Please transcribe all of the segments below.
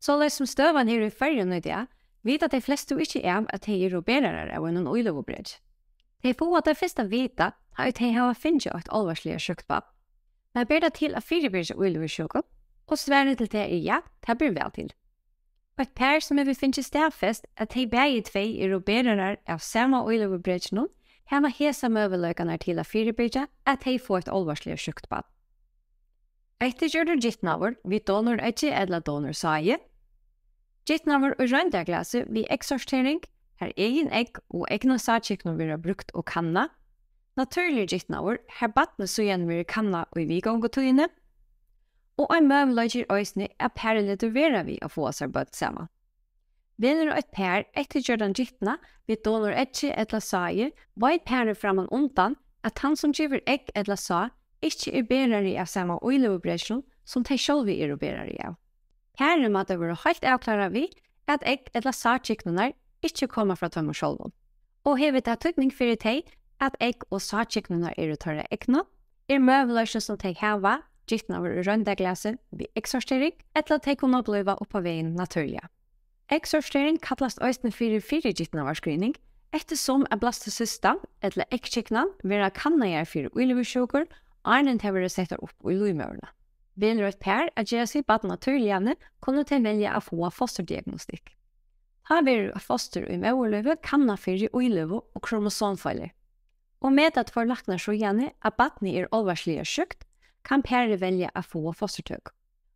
Så lær som støvan her i fergen i det, vita at de fleste ikke er at de er roberere av en oilovobredd. De få at de fleste vita at de har finnet et alvarslig sjukdom. Men ber det til at fire blir og sverre til det er ja, det blir vel til. Og et par som er vi finnes stedfest at de begge tvei er roberere av samme oilovobredd nå, Hema hesa møveløkene til at firebyrja at de får et olvarslig sjukt bad. Etter gjør du gittnavur, vi donor ekki edla donor saie, Gittnaver og røyndaglase vi eksortering, her egen egg og egna vi har brukt og kanna. Naturlig gittnaver, her batne sujen vi kanna og i vikongotøyene. Og ein møvløyger øysene er perlet du vera vi å få oss her bøtt saman. Vinner og et per etter gjørdan gittna, vi donor etje etla saie, veit perer framan undan, at han som giver egg etla sa, ikkje er berare av samme oilevebresjon som de sjolvi er berare av. Her er det være helt avklara vi at egg eller sartjiknunar ikkje koma fra tømmer sjolvun. Og hevet det tøkning fyrir teg at egg og sartjiknunar er uttørre egna, er møveløsje som teg heva, gittna over røndaglasen ved eksorstering, etla teg kunne oppleva oppa veien naturliga. Eksorstering kallast òsne fyrir fyrir gittna over screening, ettersom er blastocysta, eller ekkjekna, vera kannajar fyrir uilivusjokur, arnen tever settar opp i luimørene. Vil et per at gjøre seg baden naturligene, kunne til velge å få fosterdiagnostikk. Her vil foster i møverløve, ha og iløve og kromosomfeiler. Og med at for lakna så gjerne at badene er alvarslige sjukt, kan pære velge å få fostertøk.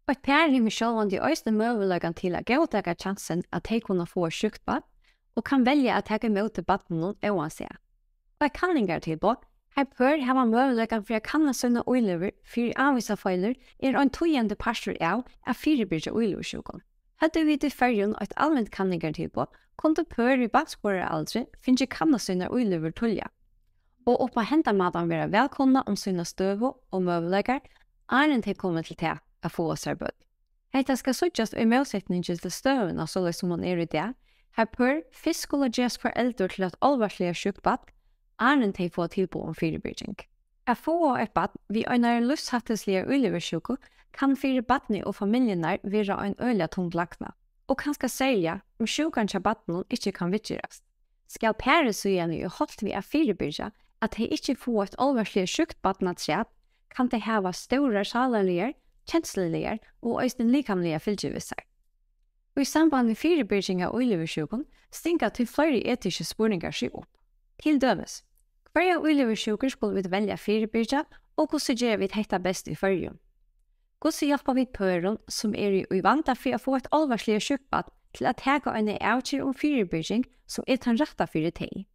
Og et pære himmel sjølvan de øyne møverløgene til å gøydaga chansen at de kunne få sjukt bad, og kan velge at de møte badene noen øyne seg. Og et kanningartilbåd Her bør hava møveleggan for å kanna sønne uilever fyrir avvisa feiler er ein tøyende pastor av a fyrirbyrja uileversjukon. Hadde vi til fyrjun og et allment kanningartilbå, kunde pør i bakskåra aldri finnje kanna sønne uilever tullja. Og oppa henta madan vera velkomna om sønne støvo og møveleggar, arnen til komme til te a få oss her bød. Hetta skal suttjast i møvsetning til støvun, altså som man er i det, Her pør, fisk skulle gjøres for eldre til at alvarlige sjukbatt, Arnen tei få tilbo om fyrirbyrging. A få et bad vi øyner lusthatteslige uleversjuko kan fyrir badni og familjenar vera ein øyla tung lakna. Og kanska selja om sjukan tja badnun ikkje kan vitjirast. Skal pære så igjen i holdt vi er fyrirbyrja at hei ikkje få et alvarslig sjukt badna træt, kan det hava store salarligar, kjensleligar og øysten likamliga fylgjevisar. Og i samband med fyrirbyrjinga og uleversjukon stinga til flere etiske spurningar seg opp. Til dømes. Hver Hverja uliver sjuker skulle vi velja fyrebyrja, og hvordan gjør vi dette best i fyrjum. Hvordan hjelper vi pøren som er i uvanta for å få et alvarslig sjukbad til at hega en avgjør om fyrebyrjing som er den rette fyrir teg.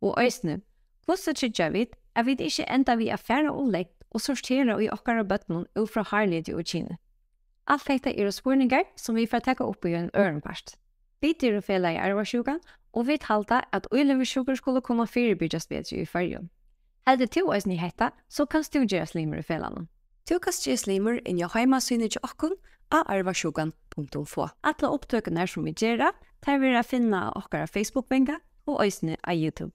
Og øysene, hvordan gjør vi at vi ikke enda vi er færre og lekt og sortera i okkara bøttnum ut fra harlidi og kine. Alt dette er spurningar som vi får tekka opp i en ørenpart. Vi dyrer fela i arvarsjukan, og vi talta at uilivsjukur skulle kunna fyrirbyggas bedre i fyrjun. Heldig to eisen hetta, så kan du gjøre slimer i felan. Du kan gjøre slimer inn i heimasynet til okkun av arvarsjukan.få. Alla opptøkene som vi gjør, tar vi å finne okkara Facebook-venga og eisen av YouTube.